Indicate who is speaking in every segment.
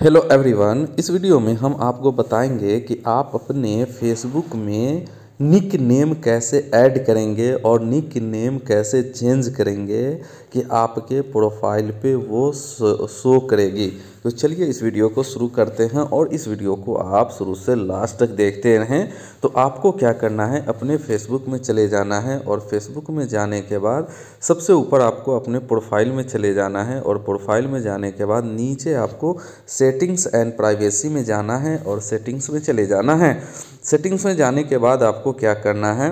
Speaker 1: Hello everyone इस video में हम आपको बताएँगे कि आप अपने फेसबुक में निक नेम कैसे ऐड करेंगे और निक नेम कैसे चेंज करेंगे कि आपके प्रोफ़ाइल पे वो शो करेगी। तो चलिए इस वीडियो को शुरू करते हैं और इस वीडियो को आप शुरू से लास्ट तक देखते रहें। तो आपको क्या करना है, अपने फेसबुक में चले जाना है और फेसबुक में जाने के बाद सबसे ऊपर आपको अपने प्रोफ़ाइल में चले जाना है और प्रोफ़ाइल में जाने के बाद नीचे आपको सेटिंग्स एंड प्राइवेसी में जाना है और सेटिंग्स में चले जाना है। सेटिंग्स में जाने के बाद आपको क्या करना है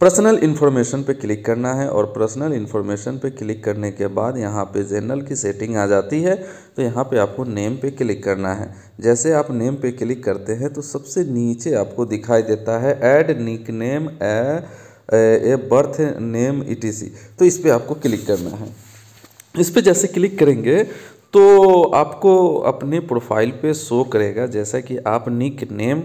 Speaker 1: पर्सनल इन्फॉर्मेशन पे क्लिक करना है और पर्सनल इन्फॉर्मेशन पे क्लिक करने के बाद यहाँ पे जनरल की सेटिंग आ जाती है तो यहाँ पे आपको नेम पे क्लिक करना है। जैसे आप नेम पे क्लिक करते हैं तो सबसे नीचे आपको दिखाई देता है add nickname a birth name ETC तो इस पर आपको क्लिक करना है। इस पर जैसे क्लिक करेंगे तो आपको अपने प्रोफ़ाइल पे शो करेगा, जैसा कि आप निक नेम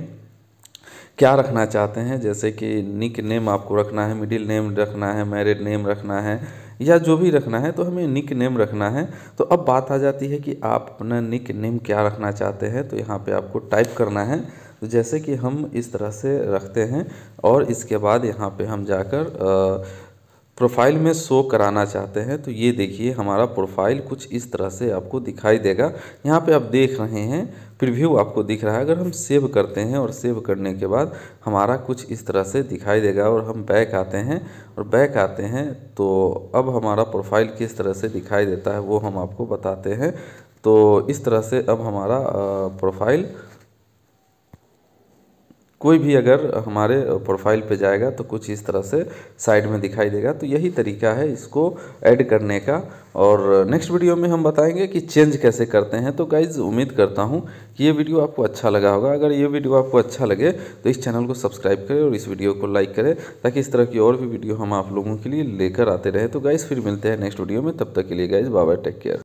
Speaker 1: क्या रखना चाहते हैं? जैसे कि निक नेम आपको रखना है मिडिल नेम रखना है मैरिड नेम रखना है, या जो भी रखना है तो हमें निक नेम रखना है। तो अब बात आ जाती है कि आप अपना निक नेम क्या रखना चाहते हैं? तो यहाँ पे आपको टाइप करना है। तो जैसे कि हम इस तरह से रखते हैं और इसके बाद यहाँ पे हम जाकर प्रोफ़ाइल में शो कराना चाहते हैं तो ये देखिए हमारा प्रोफ़ाइल कुछ इस तरह से आपको दिखाई देगा। यहाँ पे आप देख रहे हैं, प्रीव्यू आपको दिख रहा है। अगर हम सेव करते हैं और सेव करने के बाद हमारा कुछ इस तरह से दिखाई देगा और हम बैक आते हैं, और बैक आते हैं तो अब हमारा प्रोफ़ाइल किस तरह से दिखाई देता है वो हम आपको बताते हैं। तो इस तरह से अब हमारा प्रोफ़ाइल कोई भी अगर हमारे प्रोफ़ाइल पे जाएगा तो कुछ इस तरह से साइड में दिखाई देगा। तो यही तरीका है इसको ऐड करने का। और नेक्स्ट वीडियो में हम बताएँगे कि चेंज कैसे करते हैं। तो गाइज़, उम्मीद करता हूँ कि ये वीडियो आपको अच्छा लगा होगा। अगर ये वीडियो आपको अच्छा लगे तो इस चैनल को सब्सक्राइब करें और इस वीडियो को लाइक करें ताकि इस तरह की और भी वीडियो हम आप लोगों के लिए लेकर आते रहे। तो गाइज़, फिर मिलते हैं नेक्स्ट वीडियो में। तब तक के लिए गाइज़, बाबा टेक केयर।